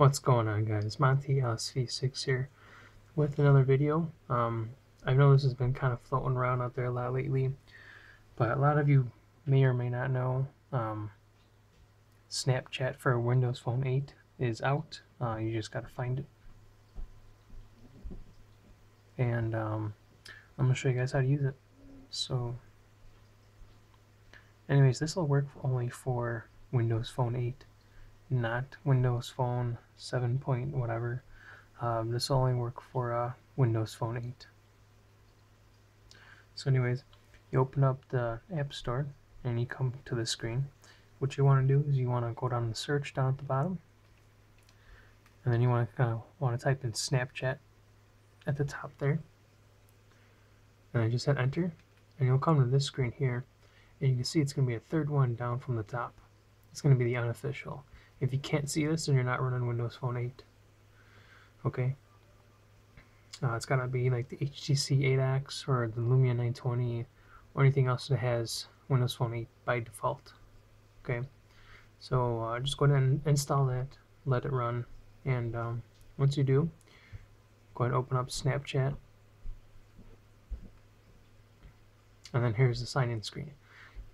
What's going on guys? Monty LSV6 here with another video. Um, I know this has been kind of floating around out there a lot lately, but a lot of you may or may not know um, Snapchat for Windows Phone 8 is out. Uh, you just got to find it. And um, I'm going to show you guys how to use it. So anyways, this will work only for Windows Phone 8 not Windows Phone 7 point whatever. Um, this will only work for uh, Windows Phone 8. So anyways, you open up the App Store and you come to the screen. What you want to do is you want to go down the search down at the bottom and then you want to kind of want to type in Snapchat at the top there and I just hit enter and you'll come to this screen here and you can see it's going to be a third one down from the top. It's going to be the unofficial. If you can't see this, then you're not running Windows Phone 8. Okay. Uh, it's gotta be like the HTC 8X or the Lumia 920 or anything else that has Windows Phone 8 by default. Okay. So uh, just go ahead and install that, let it run, and um, once you do, go ahead and open up Snapchat. And then here's the sign-in screen.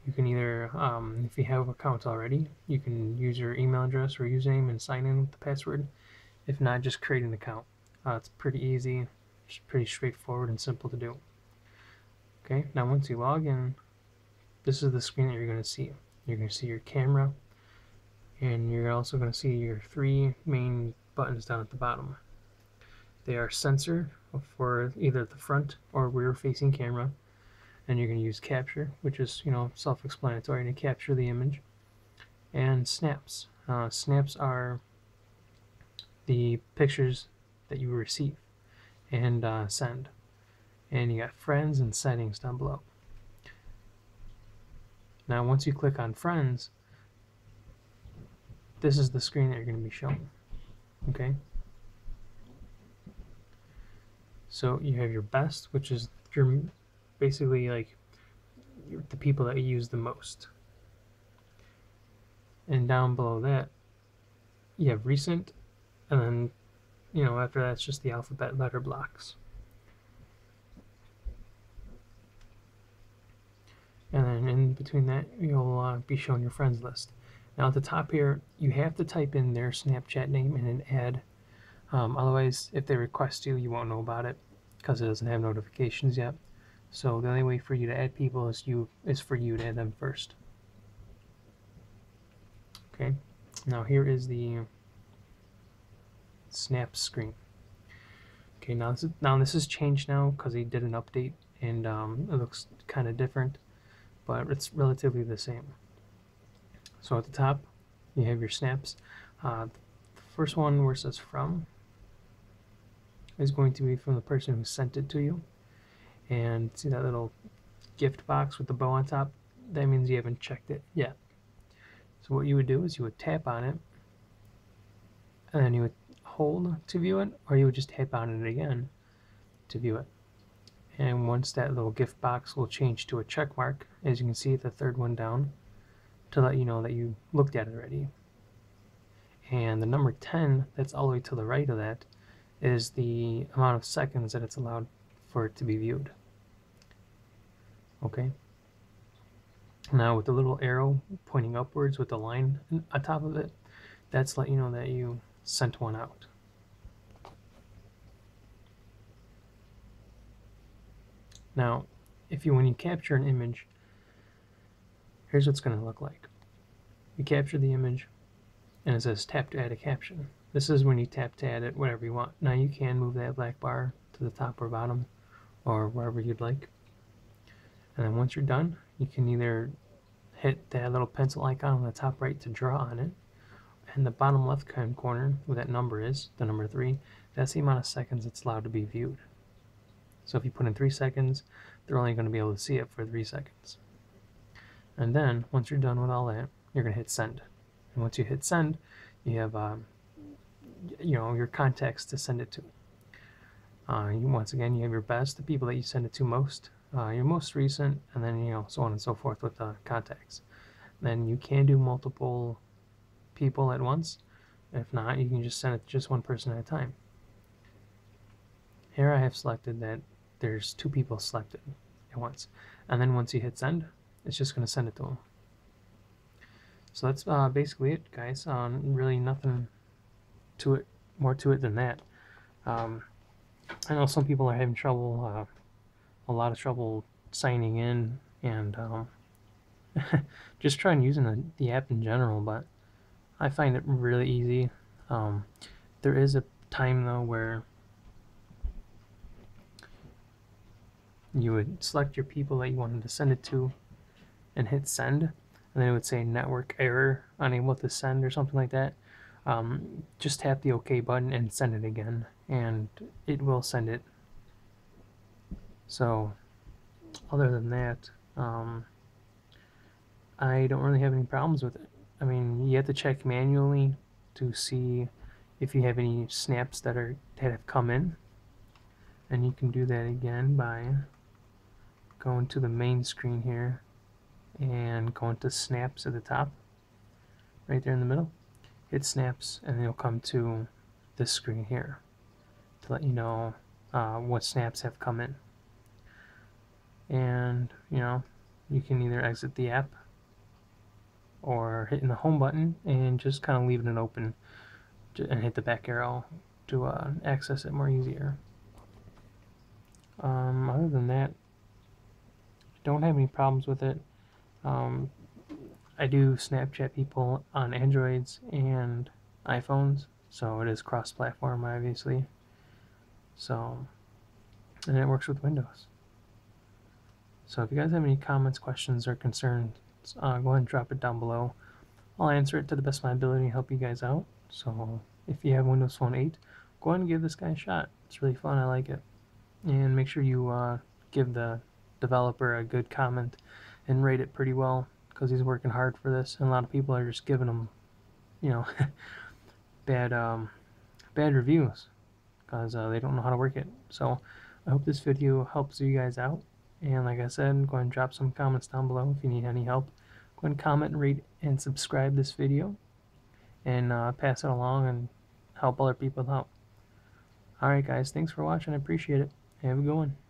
You can either, um, if you have accounts already, you can use your email address or username and sign in with the password. If not, just create an account. Uh, it's pretty easy, it's pretty straightforward and simple to do. Okay, now once you log in, this is the screen that you're going to see. You're going to see your camera, and you're also going to see your three main buttons down at the bottom. They are sensor for either the front or rear facing camera, and you're going to use capture, which is you know self-explanatory to capture the image, and snaps. Uh, snaps are the pictures that you receive and uh, send, and you got friends and settings down below. Now, once you click on friends, this is the screen that you're going to be shown. Okay. So you have your best, which is your basically like the people that you use the most. And down below that, you have recent, and then, you know, after that, it's just the alphabet letter blocks. And then in between that, you'll uh, be shown your friends list. Now at the top here, you have to type in their Snapchat name and an ad. Um, otherwise, if they request you, you won't know about it because it doesn't have notifications yet. So the only way for you to add people is you is for you to add them first. Okay, now here is the snap screen. Okay, now this is, now this has changed now because he did an update and um, it looks kind of different, but it's relatively the same. So at the top, you have your snaps. Uh, the first one where it says from is going to be from the person who sent it to you and see that little gift box with the bow on top? That means you haven't checked it yet. So what you would do is you would tap on it and then you would hold to view it or you would just tap on it again to view it. And once that little gift box will change to a check mark as you can see the third one down to let you know that you looked at it already. And the number 10 that's all the way to the right of that is the amount of seconds that it's allowed for it to be viewed. Okay. Now with the little arrow pointing upwards with the line on top of it, that's letting you know that you sent one out. Now, if you when you capture an image, here's what's going to look like. You capture the image, and it says tap to add a caption. This is when you tap to add it, whatever you want. Now you can move that black bar to the top or bottom or wherever you'd like. And then once you're done, you can either hit that little pencil icon on the top right to draw on it. And the bottom left hand corner, where that number is, the number 3, that's the amount of seconds it's allowed to be viewed. So if you put in 3 seconds, they're only going to be able to see it for 3 seconds. And then, once you're done with all that, you're going to hit send. And once you hit send, you have um, you know your contacts to send it to. Uh, you, once again, you have your best, the people that you send it to most, uh, your most recent, and then you know so on and so forth with the contacts. Then you can do multiple people at once, If not, you can just send it to just one person at a time. Here I have selected that there's two people selected at once. And then once you hit send, it's just going to send it to them. So that's uh, basically it, guys. Um, really nothing to it, more to it than that. Um, I know some people are having trouble, uh, a lot of trouble signing in and um, just trying using the, the app in general, but I find it really easy. Um, there is a time though where you would select your people that you wanted to send it to and hit send and then it would say network error unable to send or something like that um, just tap the OK button and send it again and it will send it. So other than that um, I don't really have any problems with it. I mean you have to check manually to see if you have any snaps that are that have come in. And you can do that again by going to the main screen here and going to snaps at the top right there in the middle. Hit snaps and you'll come to this screen here to let you know uh, what snaps have come in and you know you can either exit the app or hitting the home button and just kind of leaving it open and hit the back arrow to uh, access it more easier. Um, other than that, don't have any problems with it. Um, I do Snapchat people on Androids and iPhones, so it is cross-platform, obviously. So, and it works with Windows. So if you guys have any comments, questions, or concerns, uh, go ahead and drop it down below. I'll answer it to the best of my ability and help you guys out. So if you have Windows Phone 8, go ahead and give this guy a shot. It's really fun. I like it. And make sure you uh, give the developer a good comment and rate it pretty well because he's working hard for this. And a lot of people are just giving him, you know, bad um, bad reviews because uh, they don't know how to work it. So I hope this video helps you guys out. And like I said, go and drop some comments down below if you need any help. Go and comment, rate, and subscribe this video. And uh, pass it along and help other people out. Alright guys, thanks for watching. I appreciate it. Have a good one.